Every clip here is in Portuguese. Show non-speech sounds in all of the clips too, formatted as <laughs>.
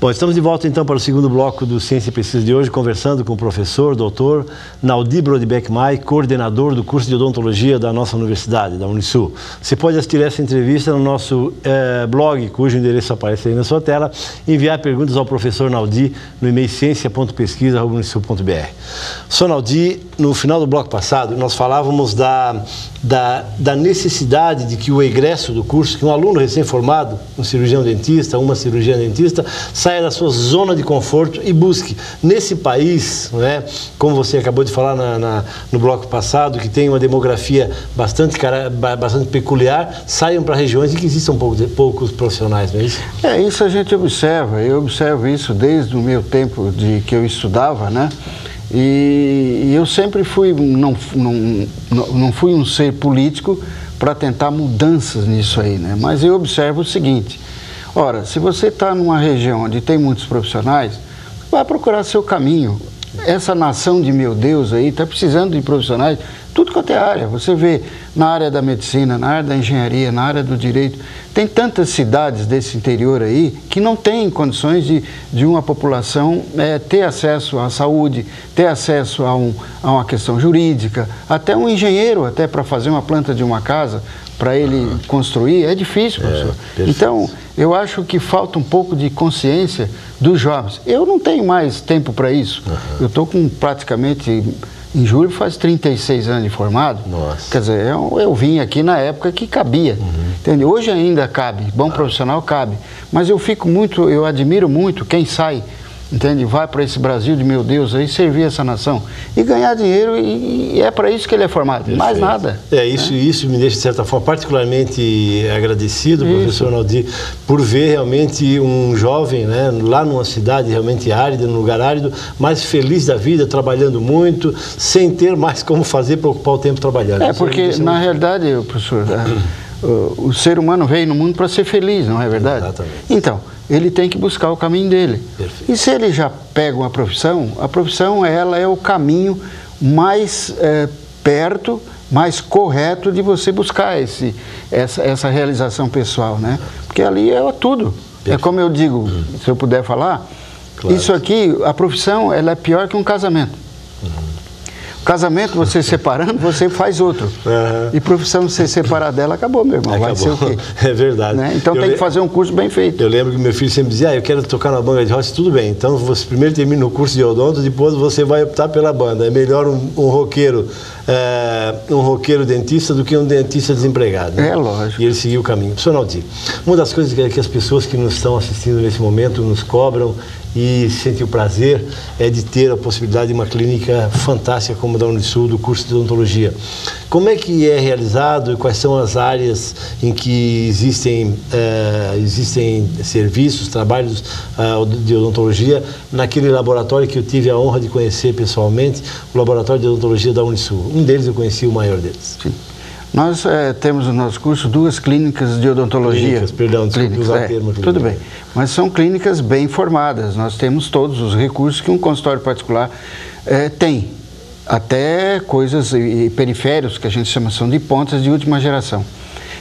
Bom, estamos de volta então para o segundo bloco do Ciência e Pesquisa de hoje, conversando com o professor, doutor Naldi Brodbeck Mai, coordenador do curso de odontologia da nossa universidade, da Unisul. Você pode assistir essa entrevista no nosso eh, blog, cujo endereço aparece aí na sua tela, e enviar perguntas ao professor Naldi no e-mail ciência.pesquisa.unisul.br. Sr. Naldi, no final do bloco passado, nós falávamos da, da, da necessidade de que o egresso do curso, que um aluno recém-formado, um cirurgião dentista, uma cirurgiã dentista, saia da sua zona de conforto e busque. Nesse país, né, como você acabou de falar na, na, no bloco passado, que tem uma demografia bastante, bastante peculiar, saiam para regiões em que existam poucos, poucos profissionais, não é isso? É, isso a gente observa. Eu observo isso desde o meu tempo de que eu estudava, né? E, e eu sempre fui, não, não, não fui um ser político para tentar mudanças nisso aí, né? Mas eu observo o seguinte, Ora, se você está numa região onde tem muitos profissionais, vai procurar seu caminho. Essa nação de meu Deus aí está precisando de profissionais, tudo quanto é área. Você vê na área da medicina, na área da engenharia, na área do direito. Tem tantas cidades desse interior aí que não têm condições de, de uma população é, ter acesso à saúde, ter acesso a, um, a uma questão jurídica, até um engenheiro, até para fazer uma planta de uma casa, para ele construir, é difícil, professor. É, então, eu acho que falta um pouco de consciência dos jovens. Eu não tenho mais tempo para isso. Uhum. Eu estou com praticamente, em julho faz 36 anos de formado. Nossa. Quer dizer, eu, eu vim aqui na época que cabia. Uhum. Entendeu? Hoje ainda cabe, bom ah. profissional cabe. Mas eu fico muito, eu admiro muito quem sai entende? Vai para esse Brasil de meu Deus aí servir essa nação e ganhar dinheiro e, e é para isso que ele é formado, Perfeito. mais nada. É isso, né? isso me deixa de certa forma particularmente agradecido, isso. professor Naldi, por ver realmente um jovem, né, lá numa cidade realmente árida, num lugar árido, mais feliz da vida, trabalhando muito, sem ter mais como fazer para ocupar o tempo trabalhando. É porque na realidade, professor, é, o, ser humano veio no mundo para ser feliz, não é verdade? Exatamente. Então ele tem que buscar o caminho dele. Perfeito. E se ele já pega uma profissão, a profissão ela é o caminho mais é, perto, mais correto de você buscar esse, essa, essa realização pessoal, né? Porque ali é tudo. É Perfeito. É como eu digo, uhum. se eu puder falar, claro. isso aqui, a profissão, ela é pior que um casamento. Casamento, você separando, você faz outro. Uhum. E profissão, você separar dela, acabou, meu irmão. Acabou. Vai ser o quê? <laughs> É verdade. Né? Então eu tem que fazer um curso bem feito. Eu lembro que meu filho sempre dizia, ah, eu quero tocar na banda de rock, tudo bem. Então você primeiro termina o curso de odonto, depois você vai optar pela banda. É melhor um, um roqueiro, é, um roqueiro dentista do que um dentista desempregado. Né? É lógico. E ele seguiu o caminho. Professor Naldi, uma das coisas que, que as pessoas que nos estão assistindo nesse momento nos cobram e sente o prazer é de ter a possibilidade de uma clínica fantástica como a da Unisul, do curso de odontologia. Como é que é realizado e quais são as áreas em que existem, uh, existem serviços, trabalhos uh, de odontologia naquele laboratório que eu tive a honra de conhecer pessoalmente, o laboratório de odontologia da Unisul. Um deles eu conheci o maior deles. Sim. Nós é, temos no nosso curso duas clínicas de odontologia. Clínicas, perdão, clínicas, usar é, o termo. Tudo bem, mas são clínicas bem formadas. Nós temos todos os recursos que um consultório particular é, tem. Até coisas e periféricos, que a gente chama são de pontas de última geração.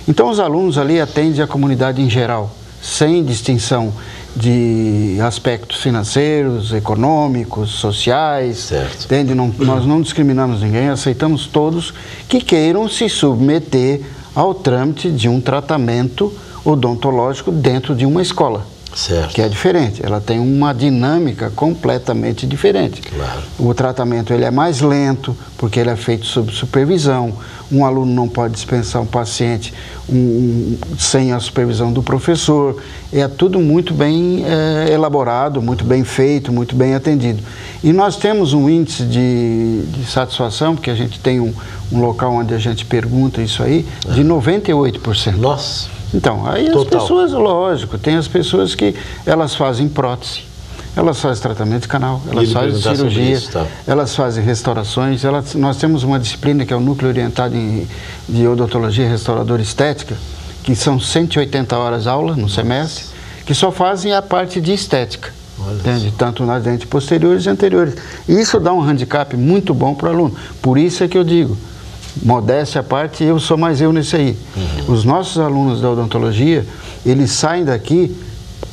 Então os alunos ali atendem a comunidade em geral, sem distinção de aspectos financeiros, econômicos, sociais. Certo. Entende? Não, nós não discriminamos ninguém, aceitamos todos que queiram se submeter ao trâmite de um tratamento odontológico dentro de uma escola. Certo. Que é diferente, ela tem uma dinâmica completamente diferente. Claro. O tratamento ele é mais lento, porque ele é feito sob supervisão. Um aluno não pode dispensar um paciente um, sem a supervisão do professor. É tudo muito bem é, elaborado, muito bem feito, muito bem atendido. E nós temos um índice de, de satisfação, porque a gente tem um, um, local onde a gente pergunta isso aí, de 98%. Nossa! Então, aí Total. as pessoas, lógico, tem as pessoas que elas fazem prótese, elas fazem tratamento de canal, elas fazem cirurgia, isso, tá? elas fazem restaurações. Elas, nós temos uma disciplina que é o Núcleo Orientado em, de Odontologia Restauradora Estética, que são 180 horas aula no semestre, que só fazem a parte de estética. Entende? Tanto nas dentes posteriores e anteriores. Isso dá um handicap muito bom para o aluno. Por isso é que eu digo, modéstia à parte, eu sou mais eu nesse aí. Uhum. Os nossos alunos da odontologia, eles saem daqui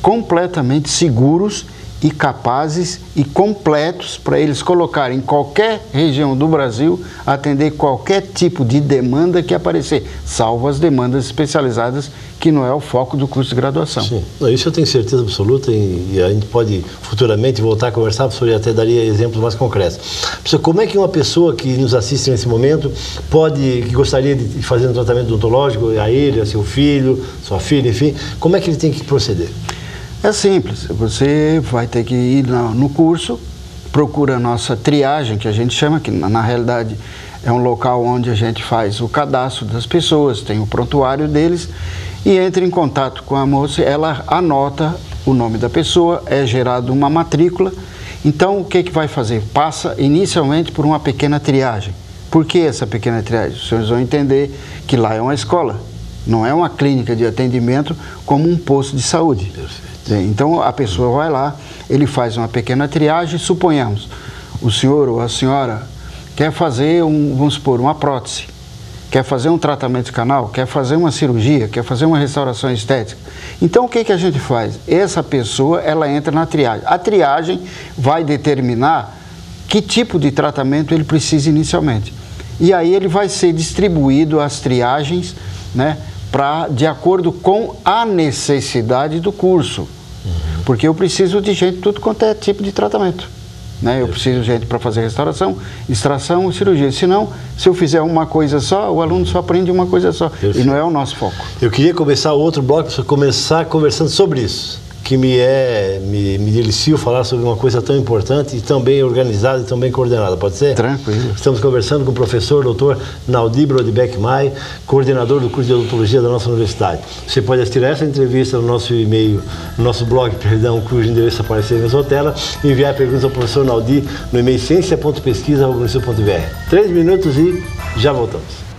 completamente seguros e capazes e completos para eles colocarem em qualquer região do Brasil, atender qualquer tipo de demanda que aparecer, salvo as demandas especializadas, que não é o foco do curso de graduação. Sim, isso eu tenho certeza absoluta e, a gente pode futuramente voltar a conversar, professor, e até daria exemplos mais concretos. Professor, como é que uma pessoa que nos assiste nesse momento pode, que gostaria de fazer um tratamento odontológico, a ele, a seu filho, sua filha, enfim, como é que ele tem que proceder? É simples, você vai ter que ir no curso, procura a nossa triagem, que a gente chama, que na, realidade é um local onde a gente faz o cadastro das pessoas, tem o prontuário deles, e entra em contato com a moça, ela anota o nome da pessoa, é gerado uma matrícula. Então, o que, que vai fazer? Passa inicialmente por uma pequena triagem. Por que essa pequena triagem? Os senhores vão entender que lá é uma escola, não é uma clínica de atendimento como um posto de saúde. Perfeito. Então a pessoa vai lá, ele faz uma pequena triagem, suponhamos, o senhor ou a senhora quer fazer, um, vamos supor, uma prótese, quer fazer um tratamento de canal, quer fazer uma cirurgia, quer fazer uma restauração estética. Então o que, que a gente faz? Essa pessoa, ela entra na triagem. A triagem vai determinar que tipo de tratamento ele precisa inicialmente. E aí ele vai ser distribuído as triagens, né, pra, de acordo com a necessidade do curso. Porque eu preciso de gente tudo quanto é tipo de tratamento. Né? Eu preciso de gente para fazer restauração, extração e cirurgia. Senão, se eu fizer uma coisa só, o aluno só aprende uma coisa só. Perfeito. E não é o nosso foco. Eu queria começar outro bloco começar conversando sobre isso que me é me, me delicio falar sobre uma coisa tão importante e tão bem organizada e tão bem coordenada. Pode ser? Tranquilo. Estamos conversando com o professor doutor Naldi Brodbeck Mai, coordenador do curso de odontologia da nossa universidade. Você pode assistir essa entrevista no nosso e-mail, no nosso blog, perdão, cujo endereço aparecer na sua tela, e enviar perguntas ao professor Naldi no e-mail ciência.pesquisa.br. Três minutos e já voltamos.